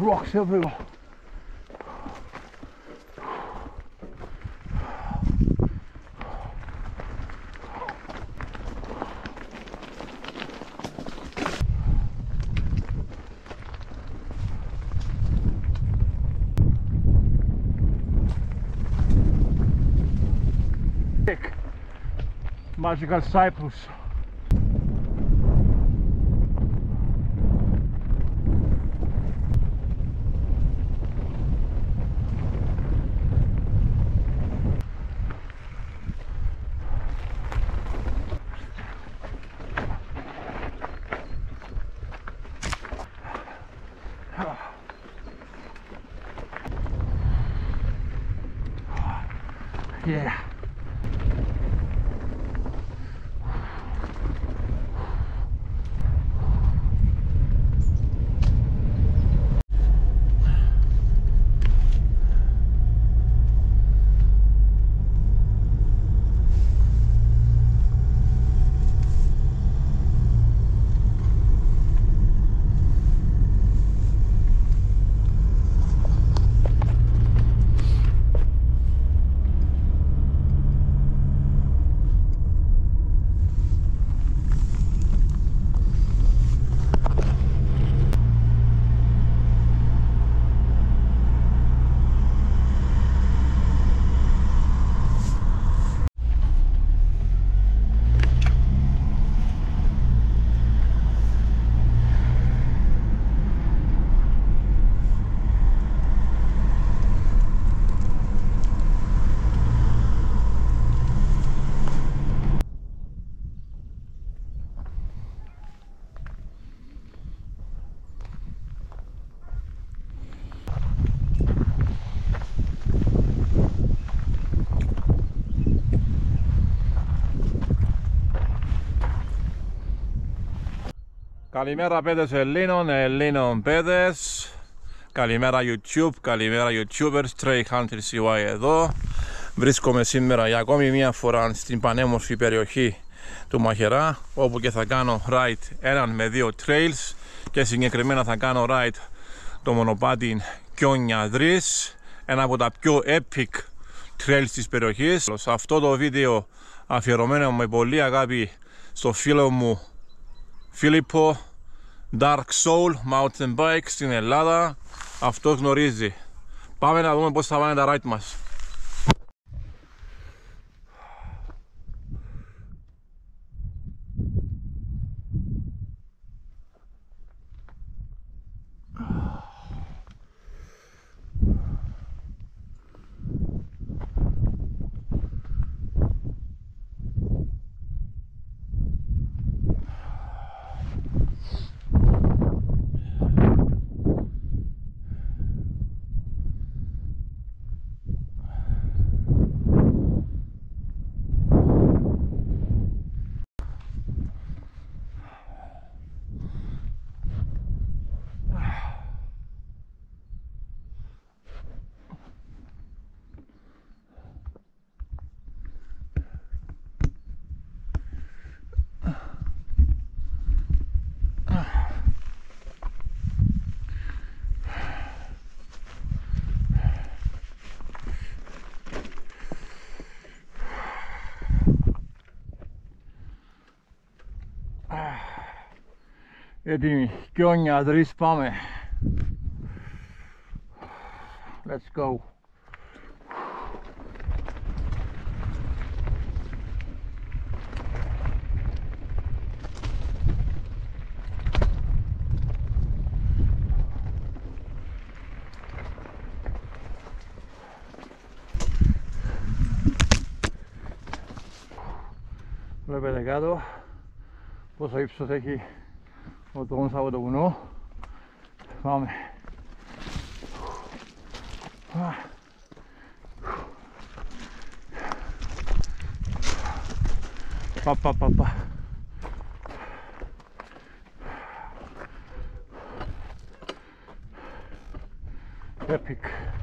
Rocks everywhere. Magical Cyprus. Καλημέρα παιδες Ελλήνων, Ελλήνων παιδες. Καλημέρα YouTube, καλημέρα YouTubers, Trey Hunter CY εδώ. Βρίσκομαι σήμερα για ακόμη μία φορά στην πανέμορφη περιοχή του Μαχερά όπου και θα κάνω ride έναν με δύο trails και συγκεκριμένα θα κάνω ride το μονοπάτι Κιόνια Δρύς ένα από τα πιο epic trails της περιοχής. Σε αυτό το βίντεο αφιερωμένο με πολύ αγάπη στο φίλο μου Φίλιππο Dark Soul Mountain Bike στην Ελλάδα. Αυτό γνωρίζει. Πάμε να δούμε πως θα πάνε τα ride μας Jedini kjonja dris pame. Let's go. Lebe legado, posso ir sotto qui o don sábado uno. Vamos. Pa, pa, pa, pa. Epic.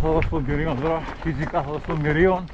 θα των κυρίων τώρα, φυσικά θα των κυρίων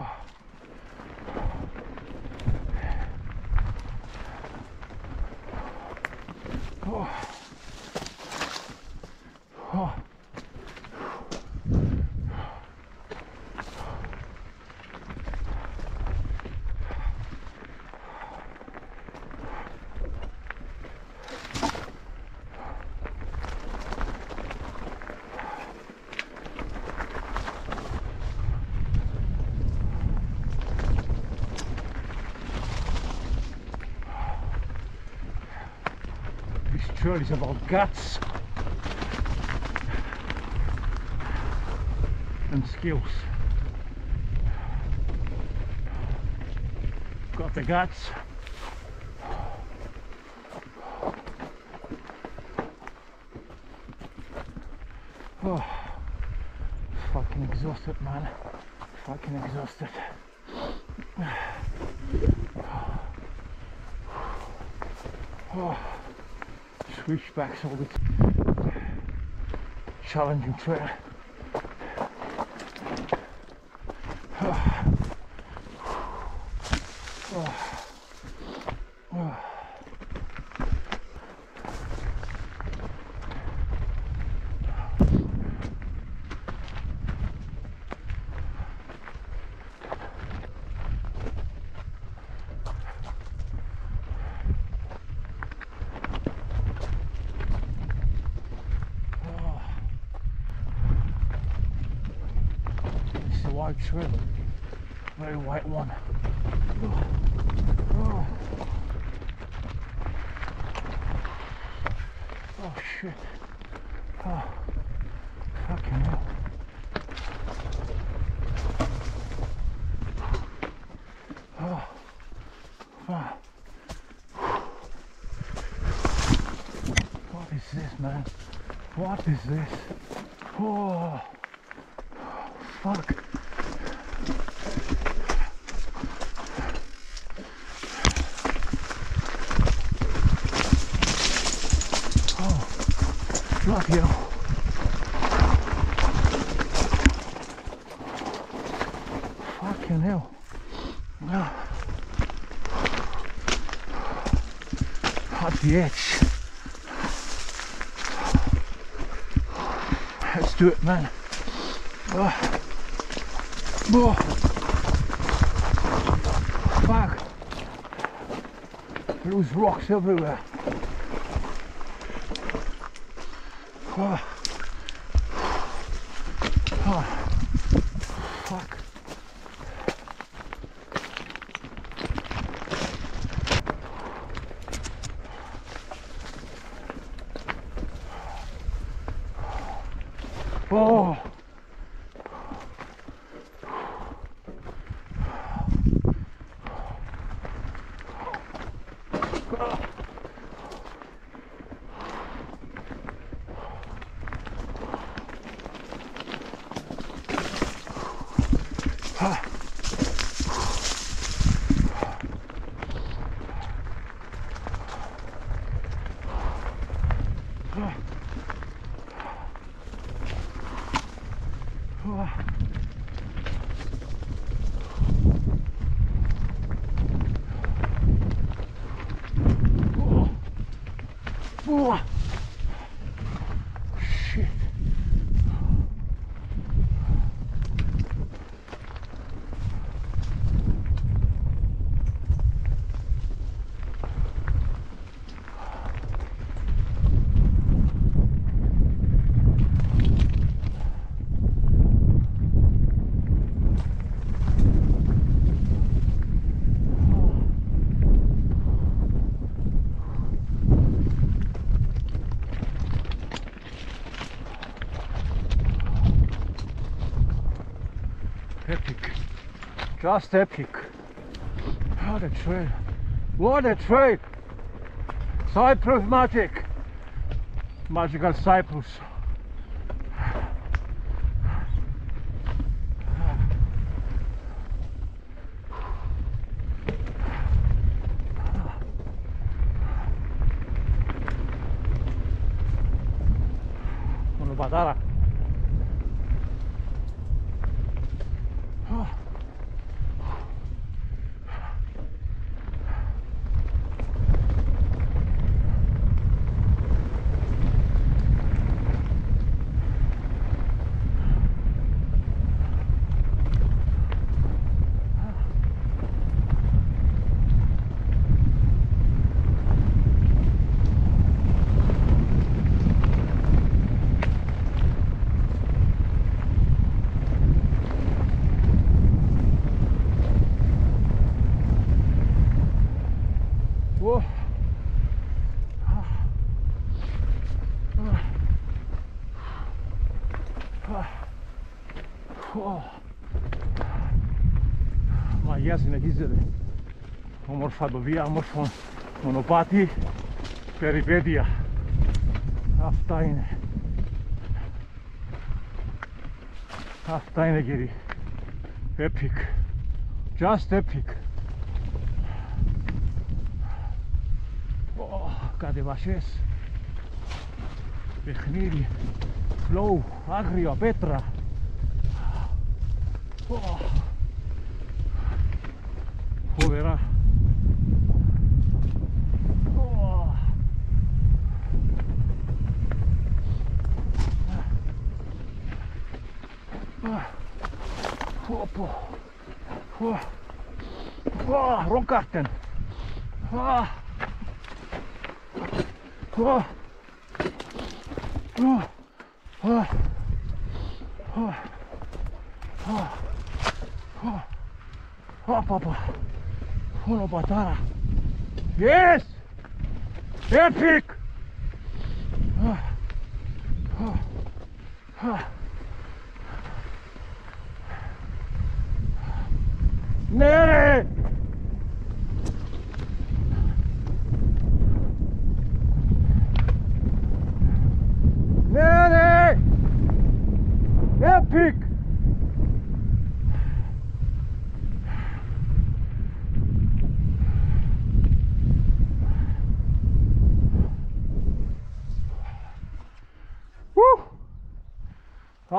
와. god, he's about guts and skills. Got the guts. Oh, fucking exhausted, man. Fucking exhausted. Oh switchbacks all the. Challenging trail. A trail. Very white one. Oh. Oh. Oh, shit. Oh. Fucking hell. Oh. Ah. What is this, man? What is this? Oh. Fuck. Oh, bloody hell. Fucking hell. Ah. At the edge. Let's do it, man. Ah. Oh. Fuck. Loose rocks everywhere. Oh. Oh. Fuck. Oh. 哇！Just epic. What a trail. What a trail. Cyprus magic. Magical Cyprus. Συνεχίζεται. Όμορφα τοπία, όμορφο μονοπάτι, περιπέτεια. Αυτά είναι. Αυτά είναι κύριοι. Epic. Just epic. Ω, κατεβασές. Παιχνίδι. Flow. Άγρια πέτρα. povera. Oh. Oh. Oh. Oh. Wrong carton. Oh. Oh. Oh. Oh. Oh. Oh. Oh. Oh. Oh. Oh. Puno batara. Yes! Epic! Ah. Ah. Ah. Nere!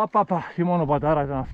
Apa, apa, Simon Badara, znaš.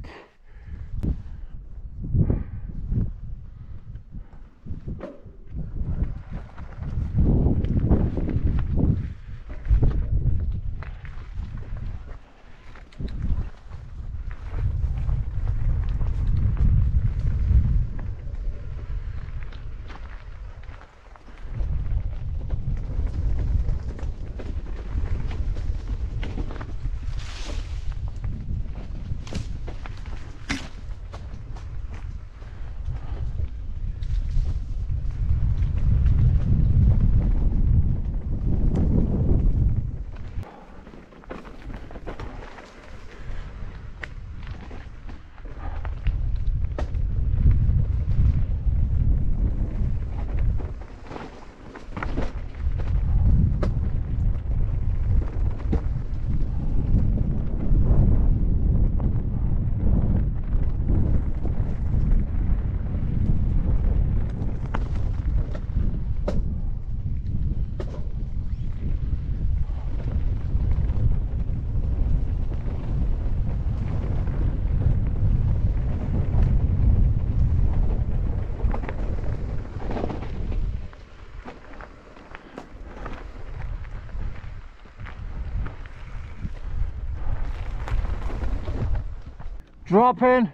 dropping.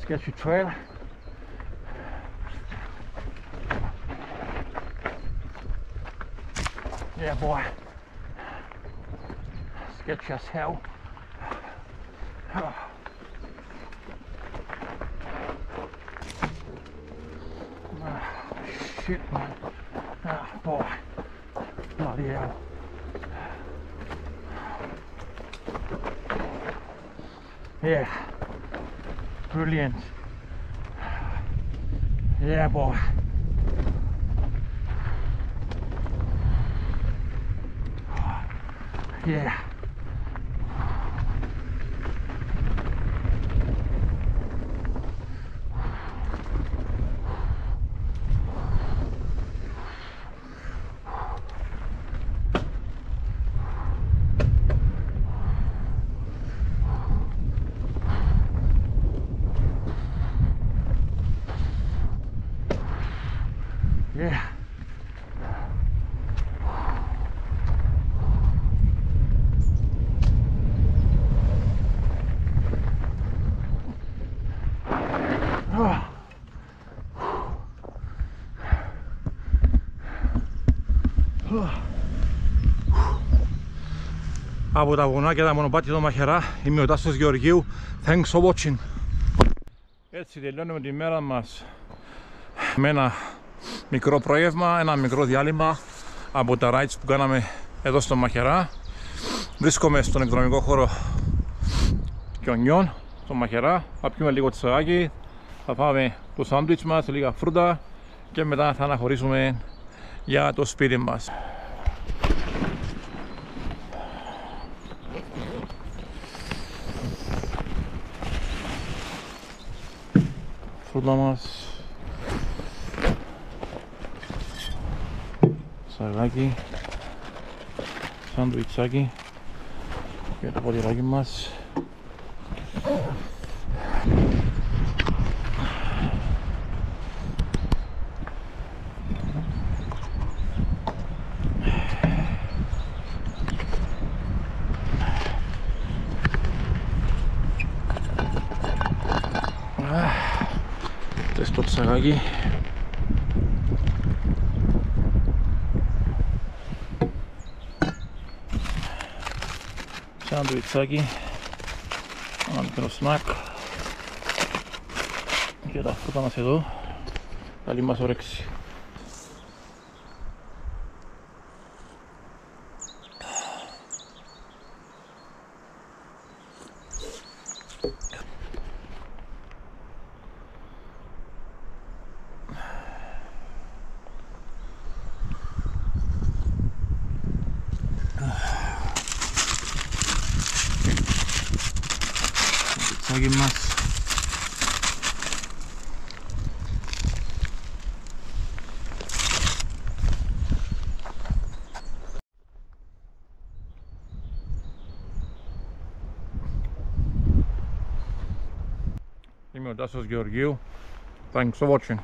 Sketchy trailer. Yeah, boy. Sketchy as hell. Oh. shit, man. Yeah. Brilliant. Yeah, boy. Yeah. Από τα βουνά και τα μονοπάτια των μαχαιρά είμαι ο Τάσος Γεωργίου Thanks for watching Έτσι τελειώνουμε τη μέρα μας με ένα μικρό πρόγευμα, ένα μικρό διάλειμμα από τα rides που κάναμε εδώ στο Μαχερά. Βρίσκομαι στον εκδρομικό χώρο Κιονιών, στο Μαχερά. Θα πιούμε λίγο τσαγάκι, θα φάμε το σάντουιτς μας, λίγα φρούτα και μετά θα αναχωρήσουμε για το σπίτι μας. yapılamaz. Saragi. Sandviç sagi. Gel buraya girmez. Μας. το τσαγάκι σάντουιτσάκι ένα μικρό σνακ και τα φρούτα μας εδώ. Καλή μας όρεξη Τάσος Γεωργίου. Thanks for watching.